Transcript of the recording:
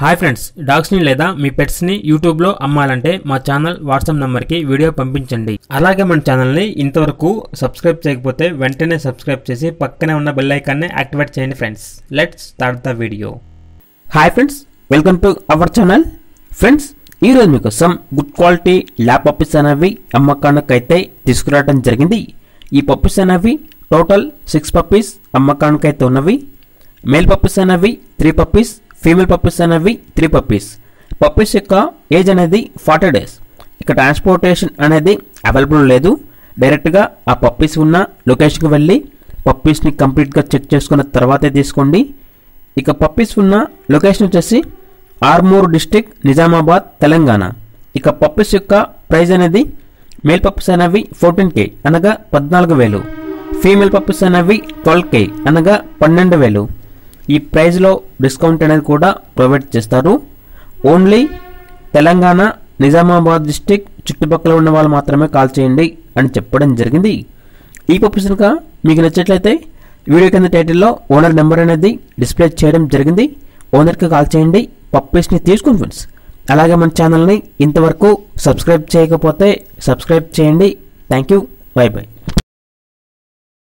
Hi friends డాగ్స్ని లేదా మీ పెట్స్ని యూట్యూబ్లో అమ్మాలంటే మా ఛానల్ వాట్సాప్ నెంబర్కి వీడియో పంపించండి. అలాగే మన ఛానల్ని ఇంతవరకు సబ్స్క్రైబ్ చేయకపోతే వెంటనే సబ్స్క్రైబ్ చేసి పక్కనే ఉన్న బెల్ ఐకాన్ని యాక్టివేట్ చేయండి friends let's start the video hi friends welcome to our channel friends ఈరోజు మీకోసం గుడ్ క్వాలిటీ ల్యాబ్ పప్పీస్ అనేవి అమ్మకానికి అయితే తీసుకురావడం జరిగింది. ఈ పప్పీస్ అనేవి టోటల్ సిక్స్ పప్పీస్ అమ్మకానికి అయితే ఉన్నవి. మేల్ పప్పీస్ అనేవి త్రీ పప్పీస్ ఫీమేల్ పప్పీస్ అనేవి త్రీ పప్పీస్ పప్పీస్ యొక్క ఏజ్ అనేది ఫార్టీ డేస్ ఇక ట్రాన్స్పోర్టేషన్ అనేది అవైలబుల్ లేదు. డైరెక్ట్గా ఆ పప్పీస్ ఉన్న లొకేషన్కి వెళ్ళి పప్పీస్ని కంప్లీట్గా చెక్ చేసుకున్న తర్వాతే తీసుకోండి. ఇక పప్పీస్ ఉన్న లొకేషన్ వచ్చేసి ఆర్మూర్ డిస్టిక్ నిజామాబాద్ తెలంగాణ. ఇక పప్పీస్ యొక్క ప్రైస్ అనేది మేల్ పప్పీస్ అనేవి ఫోర్టీన్ కే అనగా పద్నాలుగు వేలు. ఫీమేల్ పప్పీస్ అనేవి ట్వెల్వ్ కే అనగా పన్నెండు వేలు. ఈ ప్రైస్లో డిస్కౌంట్ అనేది కూడా ప్రొవైడ్ చేస్తారు. ఓన్లీ తెలంగాణ నిజామాబాద్ డిస్టిక్ చుట్టుపక్కల ఉన్న వాళ్ళు మాత్రమే కాల్ చేయండి అని చెప్పడం జరిగింది. ఈ పప్పీస్ మీకు నచ్చట్లయితే వీడియో కింద టైటిల్లో ఓనర్ నెంబర్ అనేది డిస్ప్లే చేయడం జరిగింది. ఓనర్కి కాల్ చేయండి. పప్పీస్ని తీసుకుని ఫ్రెండ్స్. అలాగే మన ఛానల్ని ఇంతవరకు సబ్స్క్రైబ్ చేయకపోతే సబ్స్క్రైబ్ చేయండి. Thank you. Bye bye.